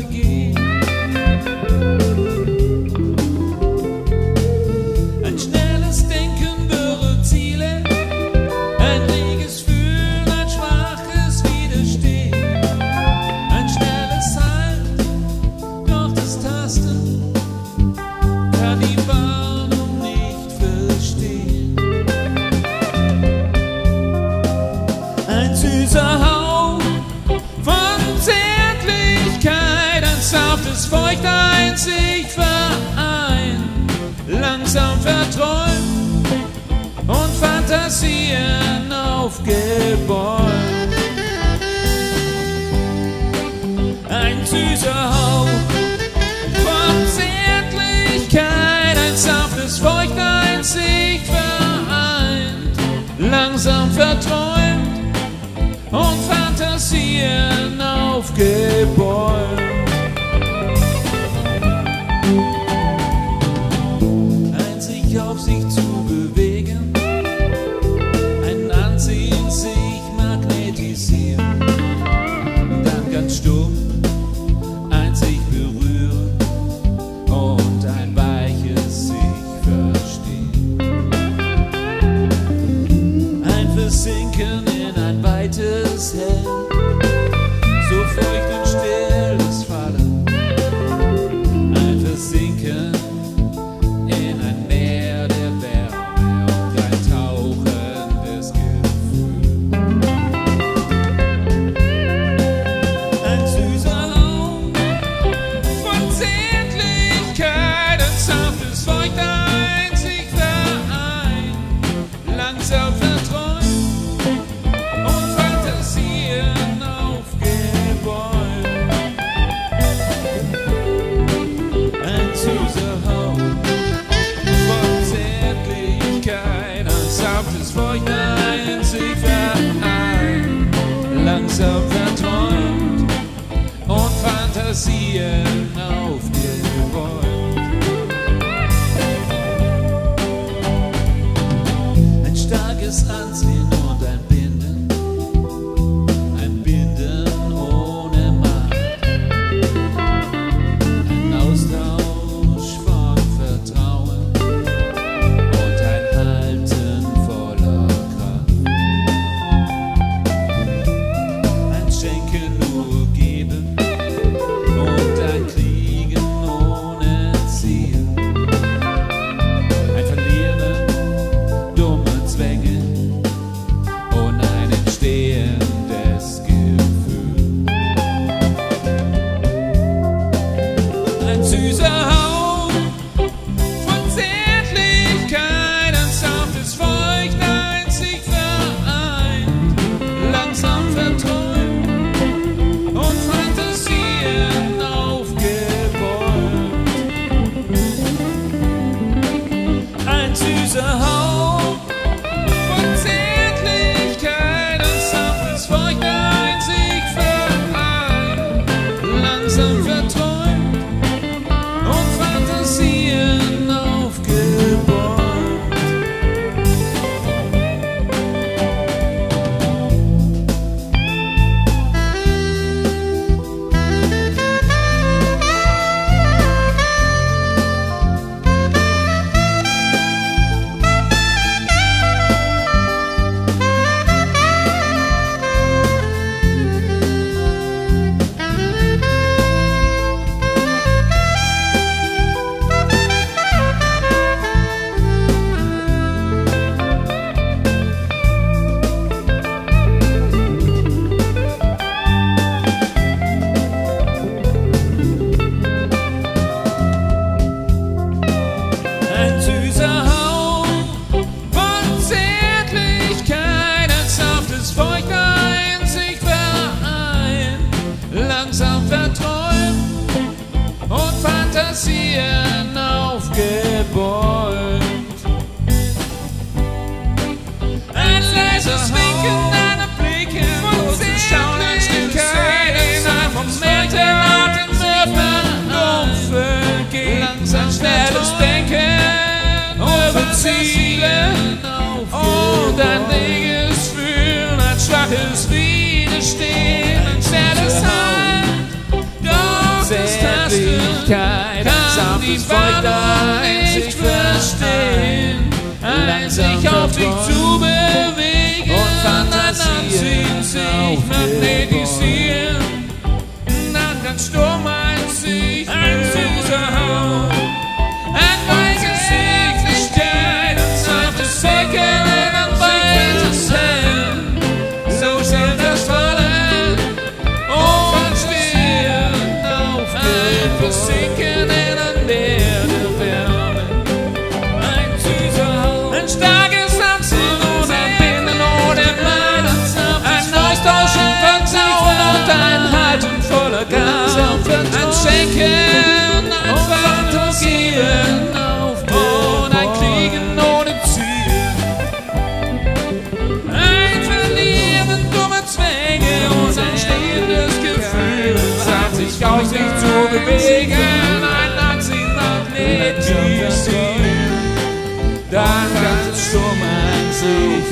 seguir. Sanftes Feucht einzig vereint, langsam verträumt und Fantasien aufgebeut. Ein süßer Hauch von Zärtlichkeit, ein sanftes Feucht einzig vereint, langsam verträumt und Fantasien aufgebeut. Feucht einzig vereint, langsam verträumt und Fantasien aufgebeut. Ein Feucht einzig vereint, langsam verträumt und Fantasien Fantasien aufgebeut. Ein leises Winken deiner Blicke von Zärtlichkeit, in einem Moment der Atem wird man umvergeht. Langsam schnelles Denken über Ziele und ein diges Fühlen, ein schwaches Widerstehen, kann die Welt nicht verstehen. Ein sich auf dich zu bewegen. und Fantasien sich magnetisieren, dann ganz stumm ein sich.